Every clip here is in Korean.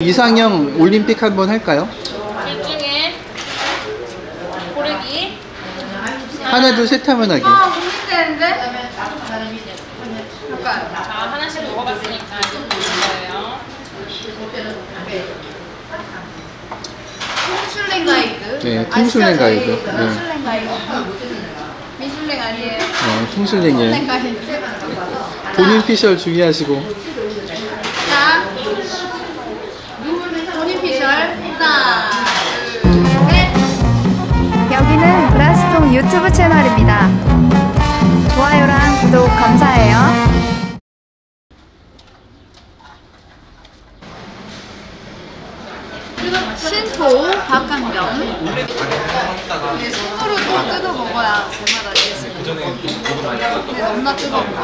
이상형 올림픽 한번 할까요? 둘 중에 고르기. 하나 둘 셋 하면 하기 아, 고민되는데? 자, 하나씩 먹어봤으니까 보는. 통슐랭 가이드. 네, 통슐랭 아시죠? 가이드. 네. 통슐랭 가이드. 미슐랭 아니에요. 네, 통술랭이 통슐랭 가이드. 본인 피셜 주의하시고 자, 본인 피셜. 하나, 둘, 셋. 여기는 브라스통 유튜브 채널입니다. 좋아요랑 구독 감사해요. 신토 박강경. 손으로 또 뜯어 먹어야 제맛 아니겠습니까? 근데 너무나 뜨거운 거.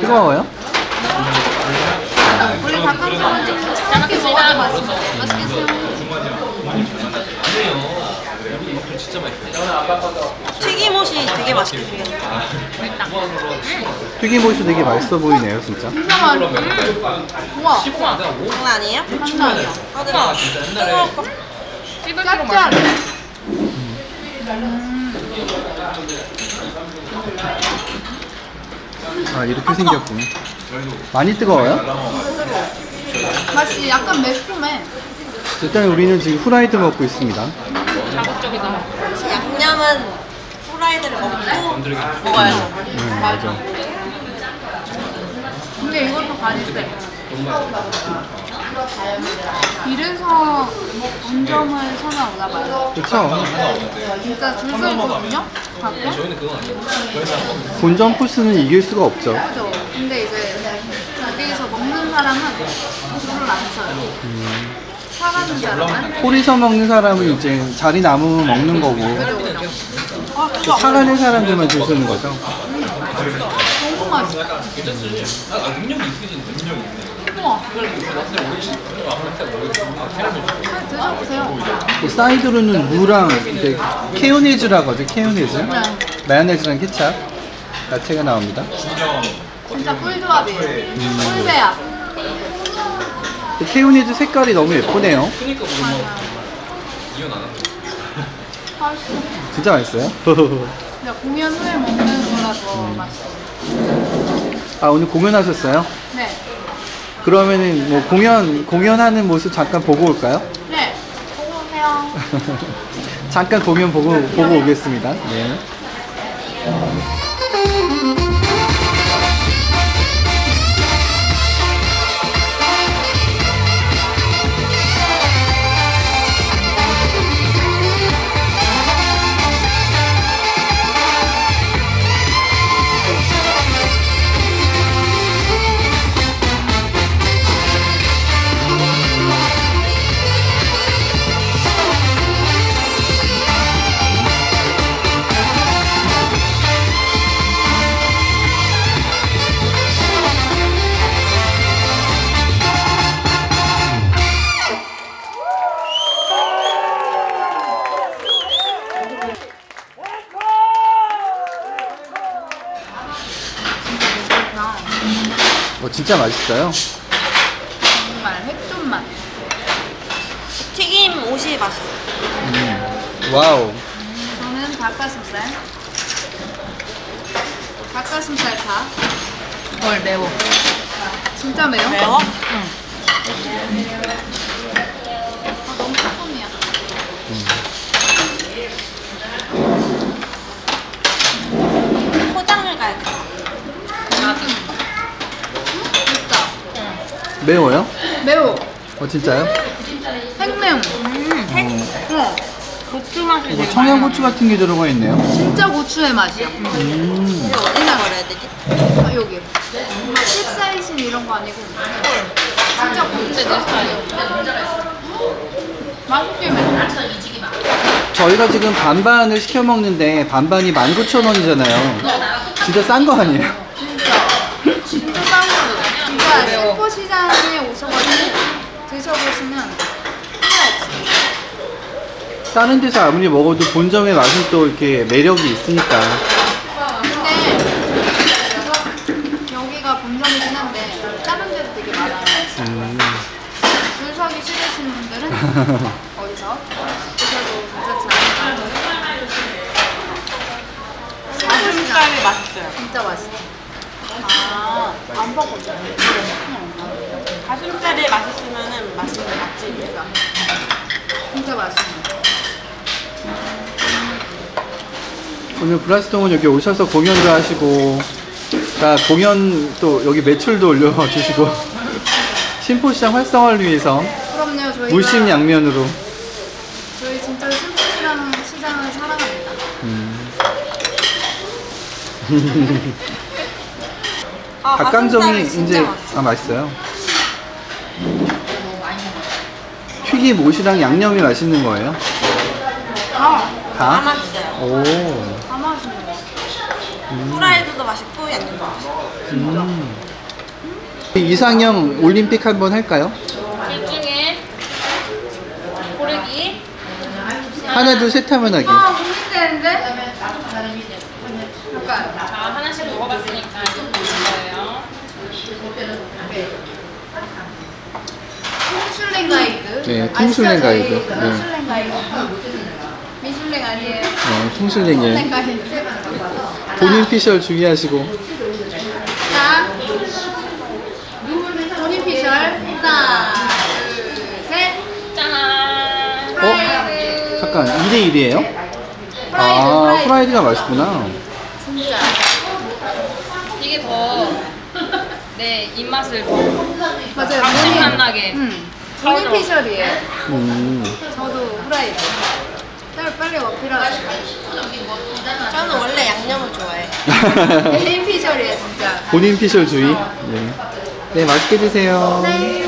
뜨거워요? 원래 닭강정은 좀 맛있어. 튀김옷이 되게 맛있게 생겼네. 튀김옷이 되게 맛있어 보이네요 진짜 진짜 맛있어. 우와, 장난 아니에요? 장난 아니야. 뜨거울 거. 짭짤. 아 이렇게 생겼군 많이 뜨거워요? 맛이 약간 매콤해. 일단 우리는 지금 후라이드 먹고 있습니다 자극적이다. 양념은 후라이드를 먹고 먹어야죠. 네 맞아 근데 이것도 간이 세. 이래서 본점을 선호하나 봐요. 그쵸 진짜 줄 서 있거든요? 가끔? 본점 코스는 이길 수가 없죠 그죠? 근데 이제 여기서 먹는 사람은 줄을 안 서요. 사가는 사람은? 홀에서 먹는 사람은 이제 자리 남으면 먹는 거고 그죠. 아, 그거 사가는 사람들만 줄 서는 거죠 너무 맛있어. 우와. 한번 드셔보세요. 그 사이드로는 무랑 이제 케요네즈라고 하죠 케요네즈 마요네즈랑 케찹 야채가 나옵니다 진짜 꿀조합이에요. 그 케요네즈 색깔이 너무 예쁘네요 맛있어. 진짜 맛있어요? 진짜 공연 후에 먹는 거라 더 맛있어. 아 오늘 공연하셨어요? 네. 그러면은 뭐 공연 공연하는 모습 잠깐 보고 올까요? 네. 보고 오세요. 잠깐 공연 보고 보고 오겠습니다. 네. 어 진짜 맛있어요. 정말 핵존맛. 튀김 옷이 맛있어. 와우. 저는 닭가슴살. 닭가슴살 파. 헐 매워. 진짜 매워? 매워? 아, 너무 조금이야. 포장을 가야 돼. 맵다. 매워요? 매워. 어 진짜요? 핵매운. 어. 고추 맛이 뭐 청양고추 같은 게 들어가 있네요. 진짜 고추의 맛이야. 음. 이거 어디다 버려야 되지? 아, 여기. 캡사이신 이런 거 아니고. 진짜 고추. 내 스타일. 맛있게 매워. 저희가 지금 반반을 시켜 먹는데 반반이 19,000원이잖아요. 진짜 싼 거 아니에요? 진짜 슈퍼 시장에 오셔가지고 드셔보시면 후회 없어요. 다른 데서 아무리 먹어도 본점의 맛은 또 이렇게 매력이 있으니까. 근데 여기가 본점이긴 한데 다른 데도 되게 많아요. 음. 어디서? 그래도 진짜 잘 가슴살이 맛있어요. 진짜 맛있어. 아, 안 먹었죠? 가슴살이 맛있으면은 맛있는 맛집이에요. 진짜 맛있네. 오늘 브라스통은 여기 오셔서 공연도 하시고, 다 공연 또 여기 매출도 올려주시고, 신포시장 활성화를 위해서 그럼요, 저희가 물심 양면으로 저희 진짜 신포시장 시장을 사랑합니다. 아, 닭강정이 가슴살이 진짜 이제. 아 맛있어요. 튀김 옷이랑 양념이 맛있는 거예요? 아, 다 다? 맛있어요. 오. 다 맛있네. 후라이드도 맛있고 양념도 맛있고. 음. 이상형 올림픽 한번 할까요? 둘 중에 고르기. 하나 둘셋 하면 하기. 아, 고민되는데? 약간. 자, 하나씩 먹어봤으니까 이제 고를 거예요. 통슐랭 가이드. 네, 통슐랭 아시죠? 가이드. 저희 네. 통슐랭 가이드. 미슐랭 아니에요. 네, 통슐랭이. 통슐랭 가이드. 본인 피셜 주의하시고. 자, 본인 피셜. 하나, 둘, 셋. 짠! 프라이드. 잠깐 2대 1이에요? 프라이드, 아, 프라이드. 프라이드가 맛있구나. 진짜. 이게 더 내 입맛을 더 맞아요. 감칠맛 나게. 응. 본인 피셜이에요. 음. 저도 프라이드. 빨리 빨리 어필하고. 저는 원래 양념을 좋아해. 본인 피셜이에요, 진짜. 본인 피셜 주의. 네. 네, 맛있게 드세요. 네.